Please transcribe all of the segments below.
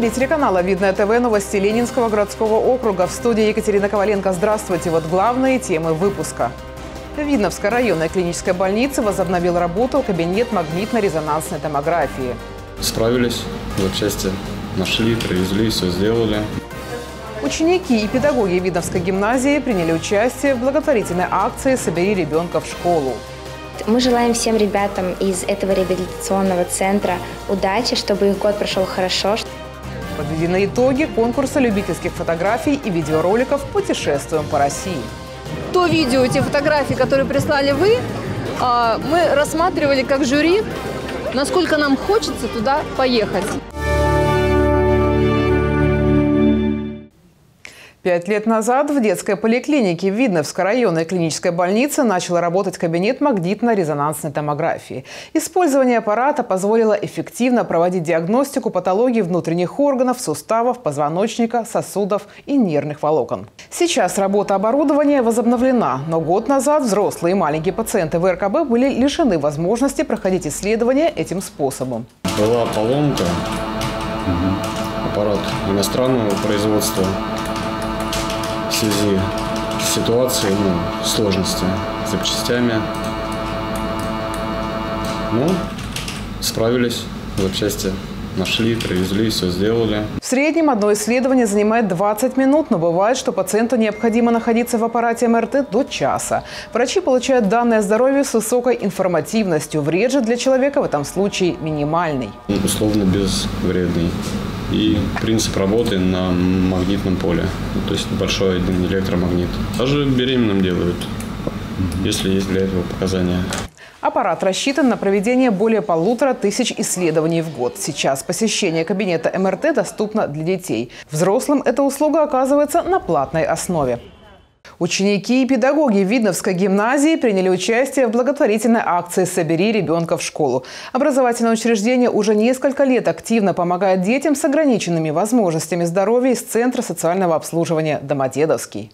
эфире телеканала «Видное ТВ» новости Ленинского городского округа. В студии Екатерина Коваленко. Здравствуйте. Вот главные темы выпуска. В Видновской районной клинической больнице возобновил работу кабинет магнитно-резонансной томографии. Справились, запчасти нашли, привезли, все сделали. Ученики и педагоги Видновской гимназии приняли участие в благотворительной акции «Собери ребенка в школу». Мы желаем всем ребятам из этого реабилитационного центра удачи, чтобы их год прошел хорошо. Подведены итоги конкурса любительских фотографий и видеороликов «Путешествуем по России». То видео, те фотографии, которые прислали вы, а, мы рассматривали как жюри, насколько нам хочется туда поехать. Пять лет назад в детской поликлинике Видновской районной клинической больницы начал работать кабинет магнитно-резонансной томографии. Использование аппарата позволило эффективно проводить диагностику патологий внутренних органов, суставов, позвоночника, сосудов и нервных волокон. Сейчас работа оборудования возобновлена, но год назад взрослые и маленькие пациенты в РКБ были лишены возможности проходить исследования этим способом. Была поломка, аппарат иностранного производства связи с ситуацией, ну, сложности с запчастями. Ну, справились, запчасти нашли, привезли, все сделали. В среднем одно исследование занимает 20 минут, но бывает, что пациенту необходимо находиться в аппарате МРТ до часа. Врачи получают данные о здоровье с высокой информативностью. Вред же для человека в этом случае минимальный. Условно безвредный и принцип работы на магнитном поле. То есть большой один электромагнит. Даже беременным делают, если есть для этого показания. Аппарат рассчитан на проведение более полутора тысяч исследований в год. Сейчас посещение кабинета МРТ доступно для детей. Взрослым эта услуга оказывается на платной основе. Ученики и педагоги Видновской гимназии приняли участие в благотворительной акции «Собери ребенка в школу». Образовательное учреждение уже несколько лет активно помогает детям с ограниченными возможностями здоровья из Центра социального обслуживания «Домодедовский».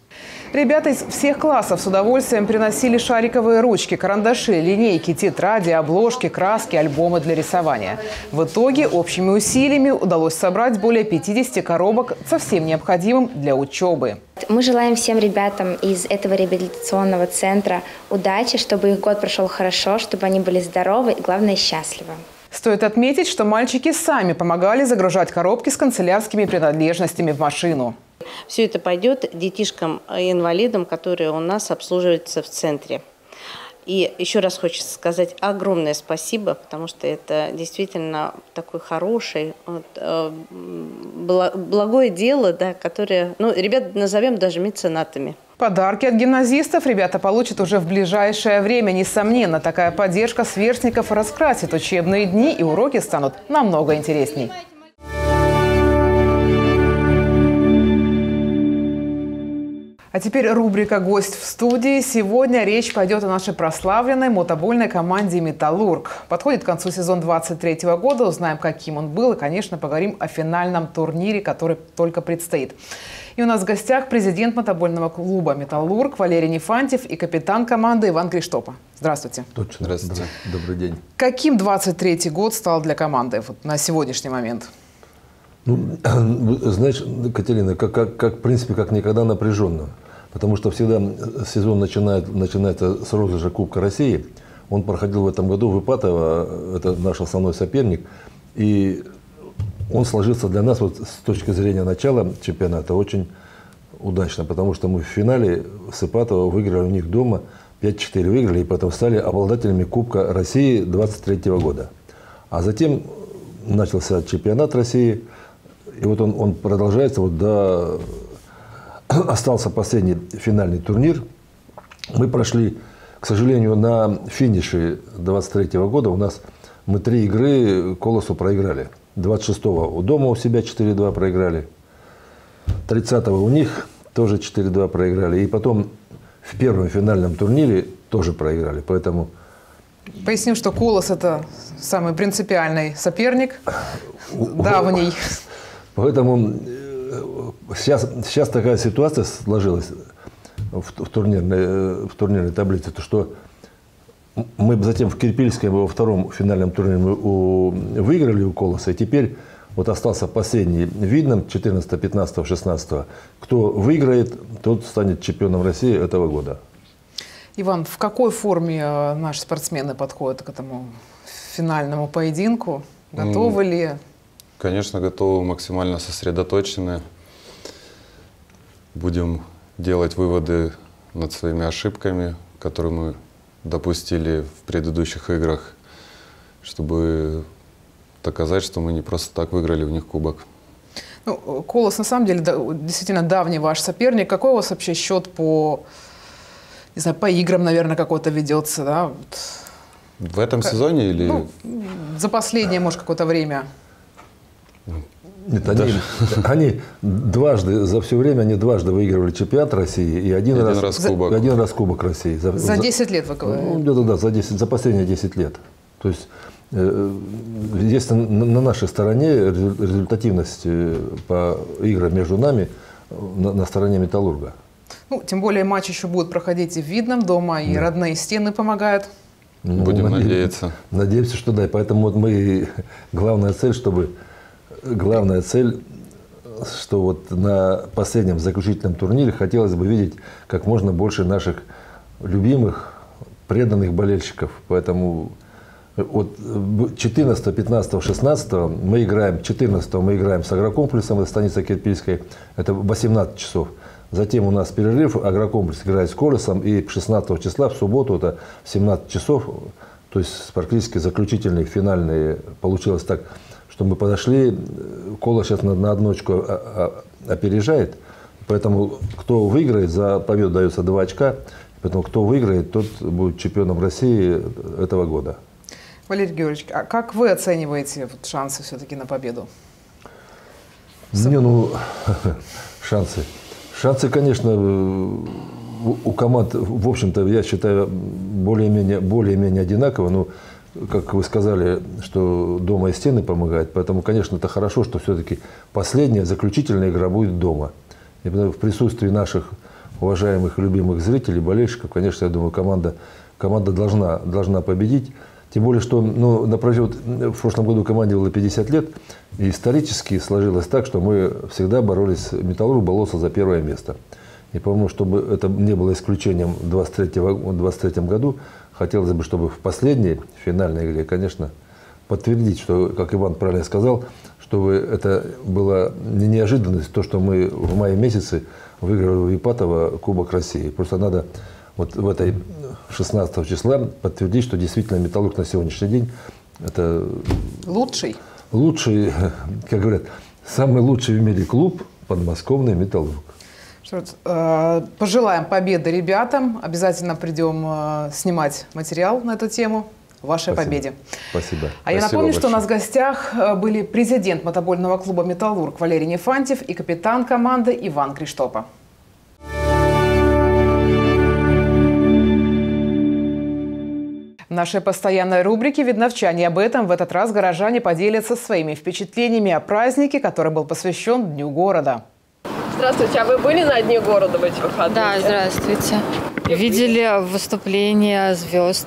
Ребята из всех классов с удовольствием приносили шариковые ручки, карандаши, линейки, тетради, обложки, краски, альбомы для рисования. В итоге общими усилиями удалось собрать более 50 коробок со всем необходимым для учебы. Мы желаем всем ребятам из этого реабилитационного центра удачи, чтобы их год прошел хорошо, чтобы они были здоровы и, главное, счастливы. Стоит отметить, что мальчики сами помогали загружать коробки с канцелярскими принадлежностями в машину. Все это пойдет детишкам-инвалидам, которые у нас обслуживаются в центре. И еще раз хочется сказать огромное спасибо, потому что это действительно такой хороший, вот, э, благое дело, да, которое, ну, ребят назовем даже меценатами. Подарки от гимназистов ребята получат уже в ближайшее время. Несомненно, такая поддержка сверстников раскрасит учебные дни и уроки станут намного интересней. А теперь рубрика «Гость в студии». Сегодня речь пойдет о нашей прославленной мотобольной команде «Металлург». Подходит к концу сезон 23 года. Узнаем, каким он был. И, конечно, поговорим о финальном турнире, который только предстоит. И у нас в гостях президент мотобольного клуба «Металлург» Валерий Нефантьев и капитан команды Иван Криштопа. Здравствуйте. Точно. Здравствуйте. Добрый день. Каким 23 год стал для команды вот, на сегодняшний момент? Ну, знаешь, Катерина, как, как, как, в принципе, как никогда напряженно. Потому что всегда сезон начинает, начинается с розыгрыша Кубка России. Он проходил в этом году в Ипатово, это наш основной соперник. И он сложился для нас вот с точки зрения начала чемпионата очень удачно, потому что мы в финале с Ипатово выиграли у них дома 5-4 выиграли, и потом стали обладателями Кубка России 23 года. А затем начался чемпионат России, и вот он, он продолжается вот до остался последний финальный турнир. Мы прошли, к сожалению, на финише 23 года у нас мы три игры Колосу проиграли. 26-го у дома у себя 4-2 проиграли. 30-го у них тоже 4-2 проиграли. И потом в первом финальном турнире тоже проиграли. Поэтому... Поясним, что Колос – это самый принципиальный соперник, давний. Поэтому сейчас, сейчас такая ситуация сложилась в, в, турнирной, в турнирной таблице, то что мы затем в Кирпильском во втором финальном турнире мы у, выиграли у Колоса, и теперь Вот остался последний в Видном 14, 15, 16. Кто выиграет, тот станет чемпионом России этого года. Иван, в какой форме э, наши спортсмены подходят к этому финальному поединку? Готовы ли? Конечно, готовы, максимально сосредоточены. Будем делать выводы над своими ошибками, которые мы допустили в предыдущих играх, чтобы доказать, что мы не просто так выиграли у них кубок. Ну, Колос, на самом деле, действительно давний ваш соперник. Какой у вас вообще счет по, не знаю, по играм, наверное, какой-то ведется, да? В этом как, сезоне или... Ну, за последнее, может, какое-то время. Нет, они, они дважды, за все время они дважды выигрывали чемпионат России и один, один раз, раз кубок. Один раз кубок России. За, за 10 лет вы говорите? Ну, да, да, за, 10, за последние 10 лет. То есть э, здесь на, на нашей стороне результативность э, по играм между нами на, на стороне Металлурга. Ну, тем более матч еще будет проходить и в Видном дома, и да. родные стены помогают. Ну, Будем надеяться. Надеемся, что да. И поэтому вот мы, главная цель, чтобы главная цель, что вот на последнем заключительном турнире хотелось бы видеть как можно больше наших любимых, преданных болельщиков. Поэтому вот 14, 15, 16 мы играем, 14 мы играем с агрокомплексом, это станица Кирпильская, это 18 часов. Затем у нас перерыв, агрокомплекс играет с Колесом, и 16 числа, в субботу, это в 17 часов, то есть практически заключительные, финальные, получилось так, что мы подошли, Кола сейчас на, на одну очку а, а, опережает, поэтому кто выиграет, за победу дается 2 очка, поэтому кто выиграет, тот будет чемпионом России этого года. Валерий Георгиевич, а как вы оцениваете шансы все-таки на победу? Не, ну, шансы. Шансы, конечно, у команд, в общем-то, я считаю, более-менее более -менее одинаково. Но как вы сказали, что дома и стены помогают. Поэтому, конечно, это хорошо, что все-таки последняя, заключительная игра будет дома. И в присутствии наших уважаемых, любимых зрителей, болельщиков, конечно, я думаю, команда, команда должна, должна победить. Тем более, что ну, напротив, в прошлом году команде было 50 лет, и исторически сложилось так, что мы всегда боролись, Металлург боролся за первое место. И, по-моему, чтобы это не было исключением в 2023 году, хотелось бы, чтобы в последней финальной игре, конечно, подтвердить, что, как Иван правильно сказал, чтобы это была не неожиданность, то, что мы в мае месяце выиграли у Ипатова Кубок России. Просто надо вот в этой 16 числа подтвердить, что действительно Металлург на сегодняшний день это... Лучший? Лучший, как говорят, самый лучший в мире клуб подмосковный Металлург. Э, пожелаем победы ребятам. Обязательно придем э, снимать материал на эту тему. Вашей Спасибо. победе. Спасибо. А я напомню, большое. что у нас в гостях э, были президент мотобольного клуба «Металлург» Валерий Нефантьев и капитан команды Иван Криштопа. В нашей постоянной рубрике «Видновчане» об этом в этот раз горожане поделятся своими впечатлениями о празднике, который был посвящен Дню города. Здравствуйте, а вы были на Дне города в эти выходные? Да, здравствуйте. Видели выступление звезд.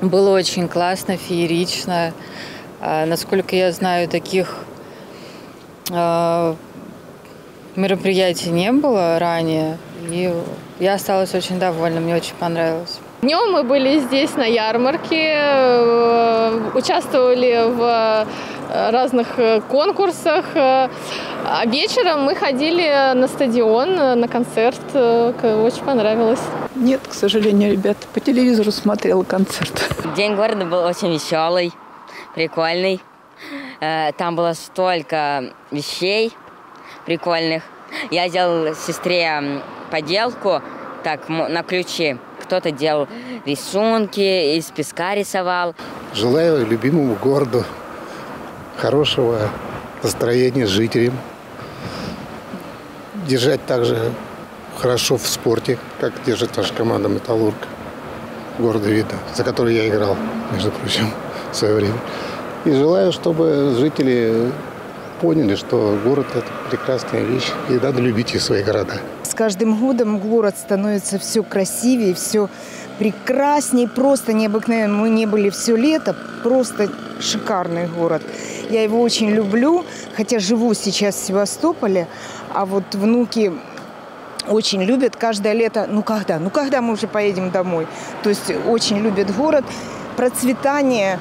Было очень классно, феерично. А, насколько я знаю, таких а, мероприятий не было ранее. И я осталась очень довольна, мне очень понравилось. Днем мы были здесь на ярмарке, э, участвовали в э, разных э, конкурсах. А вечером мы ходили на стадион, на концерт. Очень понравилось. Нет, к сожалению, ребят, по телевизору смотрела концерт. День города был очень веселый, прикольный. Там было столько вещей прикольных. Я сделал сестре поделку так на ключи кто-то делал рисунки, из песка рисовал. Желаю любимому городу хорошего настроения жителям. Держать также хорошо в спорте, как держит наша команда «Металлург» города Вида, за который я играл, между прочим, в свое время. И желаю, чтобы жители поняли, что город – это прекрасная вещь, и надо любить и свои города каждым годом город становится все красивее, все прекраснее, просто необыкновенно. Мы не были все лето, просто шикарный город. Я его очень люблю, хотя живу сейчас в Севастополе, а вот внуки очень любят каждое лето. Ну когда? Ну когда мы уже поедем домой? То есть очень любят город. Процветание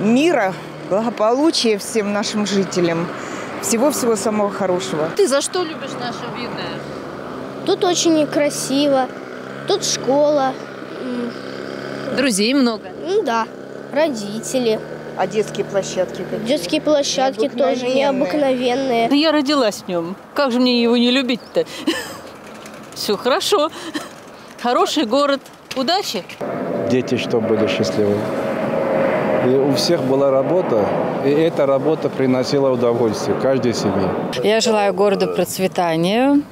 мира, благополучия всем нашим жителям. Всего-всего самого хорошего. Ты за что любишь наше Видное? Тут очень красиво. Тут школа. Друзей много? Ну да. Родители. А детские площадки какие? Детские площадки тоже необыкновенные. Да я родилась в нем. Как же мне его не любить-то? Все хорошо. Хороший город. Удачи. Дети, чтобы были счастливы. И у всех была работа, и эта работа приносила удовольствие каждой семье. Я желаю городу процветания,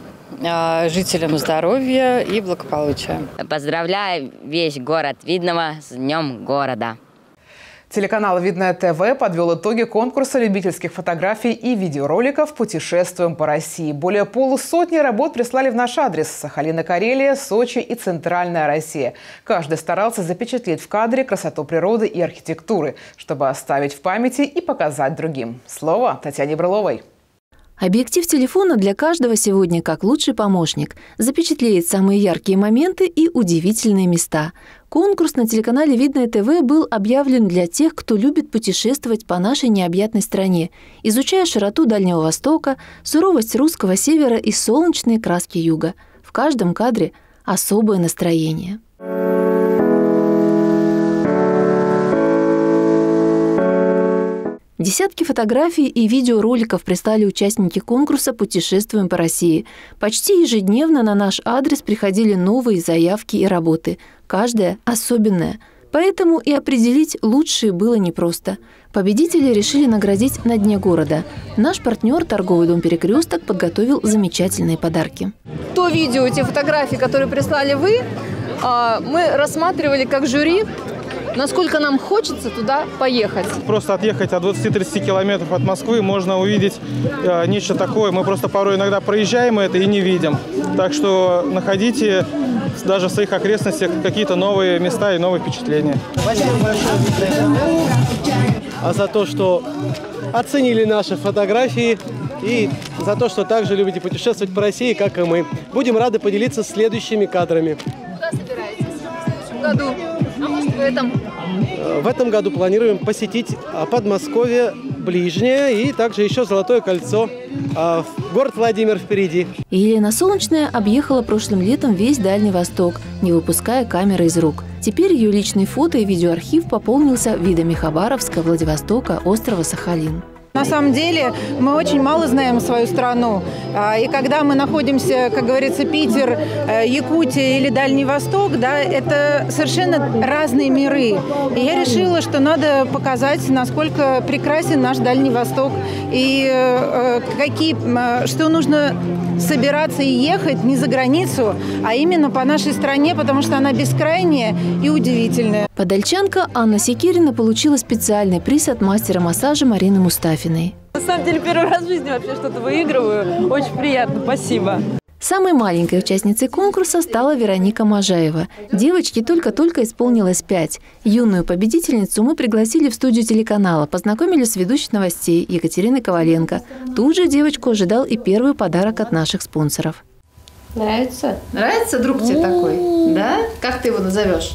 жителям здоровья и благополучия. Поздравляю весь город Видного с Днем города. Телеканал «Видное ТВ» подвел итоги конкурса любительских фотографий и видеороликов «Путешествуем по России». Более полусотни работ прислали в наш адрес – Сахалина, Карелия, Сочи и Центральная Россия. Каждый старался запечатлеть в кадре красоту природы и архитектуры, чтобы оставить в памяти и показать другим. Слово Татьяне Брыловой. Объектив телефона для каждого сегодня как лучший помощник. Запечатлеет самые яркие моменты и удивительные места. Конкурс на телеканале «Видное ТВ» был объявлен для тех, кто любит путешествовать по нашей необъятной стране, изучая широту Дальнего Востока, суровость русского севера и солнечные краски юга. В каждом кадре особое настроение. Десятки фотографий и видеороликов прислали участники конкурса «Путешествуем по России». Почти ежедневно на наш адрес приходили новые заявки и работы. Каждая особенная. Поэтому и определить лучшие было непросто. Победители решили наградить на дне города. Наш партнер, торговый дом «Перекресток», подготовил замечательные подарки. То видео, те фотографии, которые прислали вы, а, мы рассматривали как жюри насколько нам хочется туда поехать. Просто отъехать от 20-30 километров от Москвы можно увидеть э, нечто такое. Мы просто порой иногда проезжаем это и не видим. Так что находите даже в своих окрестностях какие-то новые места и новые впечатления. Спасибо большое, а за то, что оценили наши фотографии и за то, что также любите путешествовать по России, как и мы. Будем рады поделиться следующими кадрами. Куда собираетесь? В следующем году? А может в этом? В этом году планируем посетить а, Подмосковье ближнее и также еще Золотое кольцо. А, город Владимир впереди. Елена Солнечная объехала прошлым летом весь Дальний Восток, не выпуская камеры из рук. Теперь ее личный фото и видеоархив пополнился видами Хабаровска, Владивостока, острова Сахалин. На самом деле мы очень мало знаем свою страну. А, и когда мы находимся, как говорится, Питер, э, Якутия или Дальний Восток, да, это совершенно разные миры. И я решила, что надо показать, насколько прекрасен наш Дальний Восток и э, какие, что нужно собираться и ехать не за границу, а именно по нашей стране, потому что она бескрайняя и удивительная. Подольчанка Анна Секирина получила специальный приз от мастера массажа Марины Мустафиной. На самом деле первый раз в жизни вообще что-то выигрываю. Очень приятно, спасибо. Самой маленькой участницей конкурса стала Вероника Можаева. Девочке только-только исполнилось пять. Юную победительницу мы пригласили в студию телеканала, познакомили с ведущей новостей Екатериной Коваленко. Тут же девочку ожидал и первый подарок от наших спонсоров. Нравится? Нравится друг тебе такой? Да? Как ты его назовешь?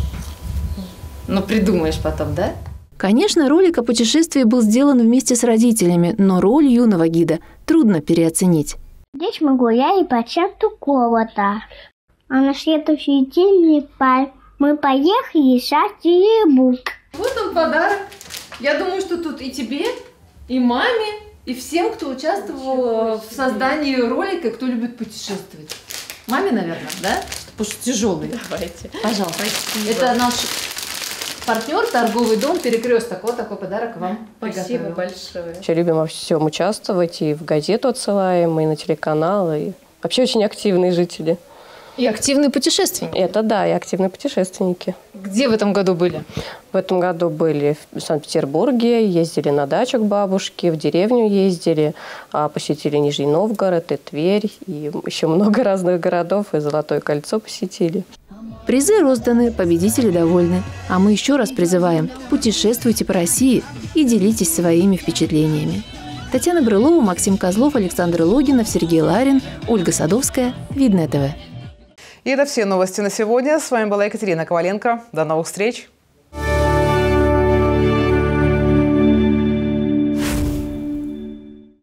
Ну, придумаешь потом, да? Конечно, ролик о путешествии был сделан вместе с родителями, но роль юного гида трудно переоценить. Здесь мы гуляли по черту колота. А на следующий день мы поехали искать грибок. Вот он подарок. Я думаю, что тут и тебе, и маме, и всем, кто участвовал в создании ролика, кто любит путешествовать. Маме, наверное, да? Потому что тяжелый. Давайте. Пожалуйста. Спасибо. Это наш партнер, торговый дом «Перекресток». Вот такой подарок вам Спасибо большое. Вообще любим во всем участвовать, и в газету отсылаем, и на телеканал, и вообще очень активные жители. И активные путешественники. Это да, и активные путешественники. Где в этом году были? В этом году были в Санкт-Петербурге, ездили на дачу к бабушке, в деревню ездили, а, посетили Нижний Новгород и Тверь, и еще много разных городов, и Золотое кольцо посетили. Призы розданы, победители довольны. А мы еще раз призываем – путешествуйте по России и делитесь своими впечатлениями. Татьяна Брылова, Максим Козлов, Александр Логинов, Сергей Ларин, Ольга Садовская. Видное ТВ. И это все новости на сегодня. С вами была Екатерина Коваленко. До новых встреч!